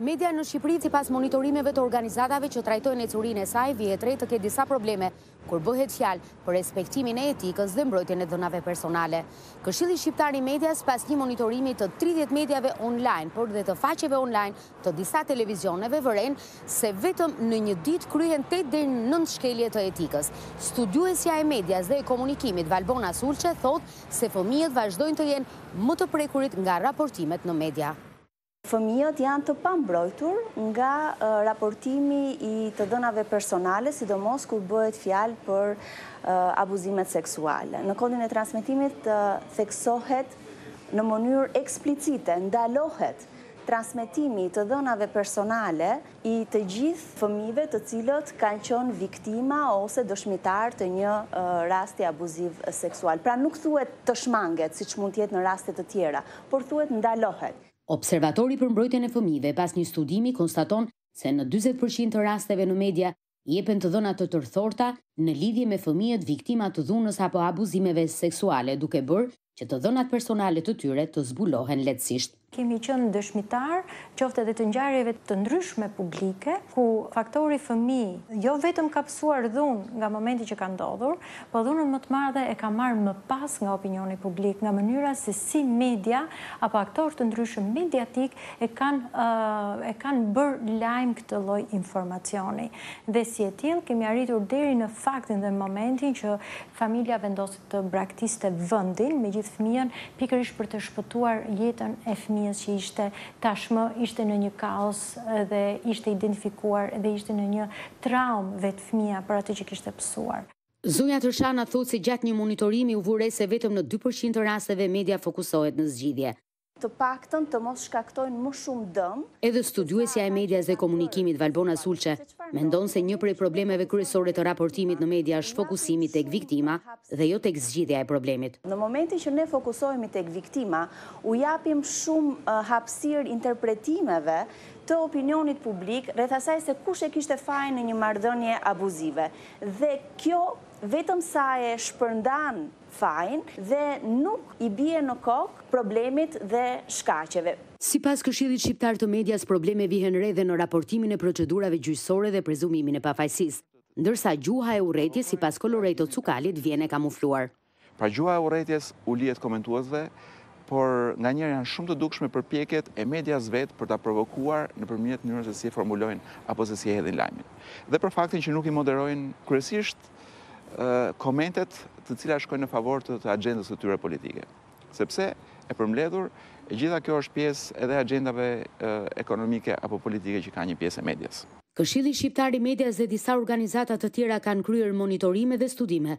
Media në Shqipëri sipas monitorimeve të organizatave që trajtojnë ecurinë e saj vihet re të ketë disa probleme kur bëhet fjalë për respektimin e etikës dhe mbrojtjen e dhënave personale. Këshilli Shqiptar i Medias pas një monitorimi të 30 mediave online, por dhe të faqeve online të disa televizioneve vëren se vetëm në një ditë kryhen 8 deri në 9 shkelje të etikës. Studiuesja e medias dhe e komunikimit Valbona Sulçe thotë se fëmijët vazhdojnë të jenë më të prekurit nga raportimet në media. Fëmijët janë të pambrojtur nga raportimi i të dhënave personale, sidomos kur bëhet fjalë për abuzimet seksuale. Në kodin e transmetimit theksohet në mënyrë eksplicite, ndalohet transmetimi i të dhënave personale i të gjithë fëmijëve të cilët kanë qenë viktima ose dëshmitarë të një rasti abuziv seksual. Pra nuk thuhet të shmanget, siç mund të jetë në raste të tjera, por thuhet ndalohet. Observatori për Mbrojtjen e Fëmijëve pas një studimi konstaton se në dyzet për qind të rasteve në media jepen të dhëna të tërthorta në lidhje me fëmijët viktima të dhunës apo abuzimeve seksuale duke bërë që të dhënat personale të tyre të zbulohen lehtësisht. Kemi qenë dëshmitarë qoftë edhe të ngjarjeve të ndryshme publike ku faktori fëmijë jo vetëm ka pësuar dhunë nga momenti që ka ndodhur, Po dhunën më të madhe e ka marrë më pas nga opinioni publik, nga mënyra se si media apo aktorë të ndryshëm mediatikë e kanë bërë lajm këtë lloj informacioni. Dhe si e tillë kemi arritur deri në faktin dhe momentin që familja vendosi të braktiste vendin me gjithë fëmijën pikërisht për të shpëtuar jetën e fëmijës që ishte tashmë ishte në një kaos dhe ishte identifikuar dhe ishte në një traumë vetë fëmija për atë që kishte pësuar. Zonja Tërshana thotë se gjatë një monitorimi u vu re se vetëm në dy për qind të rasteve media fokusohet në zgjidhje. Të paktën të mos shkaktojnë më shumë dëm. Edhe studiuesja e medias dhe komunikimit Valbona Sulçe mendon se një prej problemeve kryesore të raportimit në media është fokusimi tek viktima dhe jo tek zgjidhja e problemit. Në momentin që ne fokusohemi tek viktima, u japim shumë hapësirë interpretimeve të opinionit publik rreth asaj se kush e kishte fajin në një marrëdhënie abuzive dhe kjo vetëm sa e shpërndan fajin dhe nuk i bie në kokë problemit dhe shkaqeve. Sipas Këshillit Shqiptar të Medias probleme vihen re dhe në raportimin e procedurave gjyqësore dhe prezumimin e pafajësisë, ndërsa gjuha e urrejtjes sipas Koloreto Cukalit vjen e kamufluar. Pra gjuha e urrejtjes u lihet komentuesve, por nganjëherë janë shumë të dukshme përpjekjet e medias vetë për ta provokuar nëpërmjet mënyrës se si e formulojnë apo se si e hedhin lajmin. Dhe për faktin që nuk i moderojnë kryesisht komentet të cilat shkojnë në favor të të axhendës së tyre politike. Sepse e përmbledhur, e gjitha kjo është pjesë edhe axhendave ekonomike apo politike që ka një pjesë e medias. Këshilli Shqiptar i Medias dhe disa organizata të tjera kanë kryer monitorime dhe studime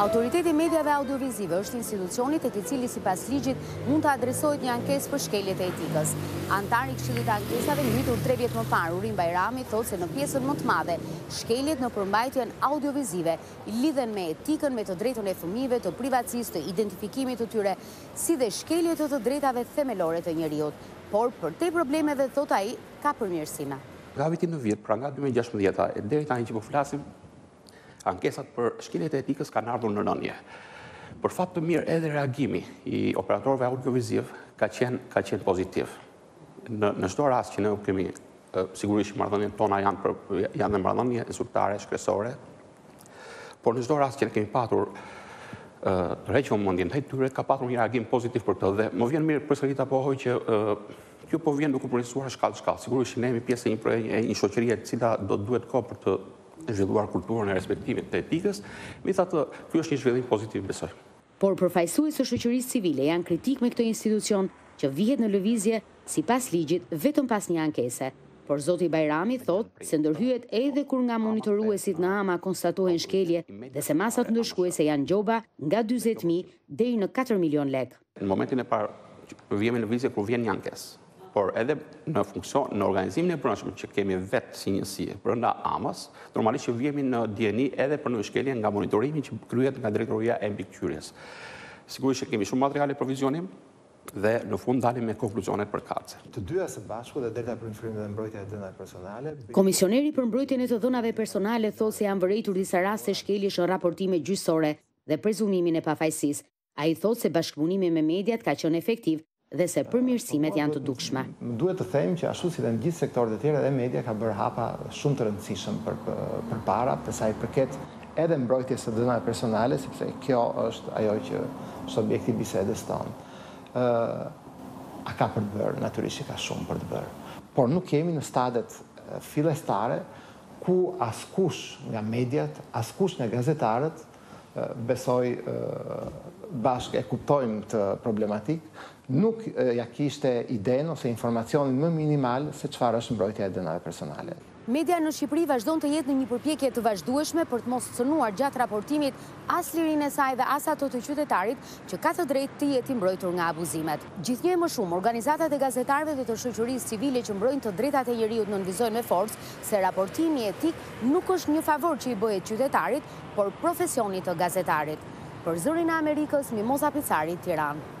Autoriteti i Mediave Audiovizive është institucioni tek i cili sipas ligjit mund të adresohet një ankesë për shkeljet e etikës. Anëtar i Këshillit të Ankesave ngritur tre vjet më parë, Urim Bajrami thotë se në pjesën më të madhe shkeljet në përmbajtjen audiovizive lidhen me etikën, me të drejtën e fëmijëve, të privatësisë, të identifikimit të tyre, si dhe shkelje të të drejtave themelore të njeriut. Por, përtej problemeve, thotë ai, ka përmirësime. Nga viti në vit, pra nga dy mijë e gjashtëmbëdhjetë e deri tani që po flasim, Ankesat për shkeljet e etikës kanë ardhur në rënie. Për fat të mirë edhe reagimi i operatorëve audioviziv ka qenë ka qenë pozitiv. Në në çdo rast që ne ju kemi sigurisht që marrëdhëniet tona janë për janë dhe marrëdhënie zyrtare, shkresore, por në çdo rast që ne kemi patur tërhequr vëmendjen ndaj tyre ka patur një reagim pozitiv për këtë dhe më vjen mirë përsëri ta pohoj që kjo po vjen duke u përmirësuar shkallë shkallë. Sigurisht ne jemi pjesë e një projekt e një shoqërie të cilës do të duhet kohë për të zhvilluar kulturën e respektimit të etikës, megjithatë ky është një zhvillim pozitiv besoj. Por përfaqësues të shoqërisë civile janë kritikë me këtë institucion që vihet në lëvizje sipas ligjit vetëm pas një ankese, por zoti Bajrami thotë se ndërhyhet edhe kur nga monitoruesit në AMA konstatohen shkelje dhe se masat ndëshkuese janë gjoba nga dyzet mijë deri në katër milionë lekë. Në momentin e parë vihemi në lëvizje kur vjen një ankesë, por edhe në funksion, në organizimin e brendshëm që kemi vetë si njësi brenda AMA-s, normalisht që vihemi në dijeni edhe për në shkelje nga monitorimi që kryhet nga drejtoria e mbikëqyrjes. Sigurisht që kemi shumë materiale për vizionim, dhe në fund dalim me konkluzionet përkatëse. Të dyja së bashku e drejta për informim dhe mbrojtja e të dhënave personale, Komisioneri për mbrojtjen e të dhënave personale thotë se janë vërejtur disa raste shkeljesh në raportime gjyqësore dhe prezumimin e pafajësisë, Ai thotë se bashkëpunimi me mediat ka qenë efektiv dhe se përmirësimet janë të dukshme. Më duhet të them që ashtu si dhe në gjithë sektorët e tjerë edhe media ka bërë hapa shumë të rëndësishëm përpara për sa i përket edhe mbrojtjes së dhënave personale sepse kjo është ajo që është objekt i bisedës tonë. A ka për të bërë? Natyrisht që ka shumë për të bërë. Por nuk jemi në stadet fillestare ku askush nga mediat, askush nga gazetarët, besoj bashkë e kuptojmë këtë problematikë, nuk ia kishte idenë ose informacionin më minimal se çfarë është mbrojtja e të dhënave personale. Media në Shqipëri vazhdon të jetë në një përpjekje të vazhdueshme për të mos cënuar gjatë raportimit as lirinë e saj dhe as atë të qytetarit që ka të drejtë të jetë i mbrojtur nga abuzimet. Gjithnjë e më shumë, organizatat e gazetarëve dhe të shoqërisë civile që mbrojnë të drejtat e njeriut nënvizojnë me forcë se raportimi etik nuk është një favor që i bëhet qytetarit, Por profesionit të gazetarit. Për Zërin e Amerikës, Mimoza Picari, Tiranë.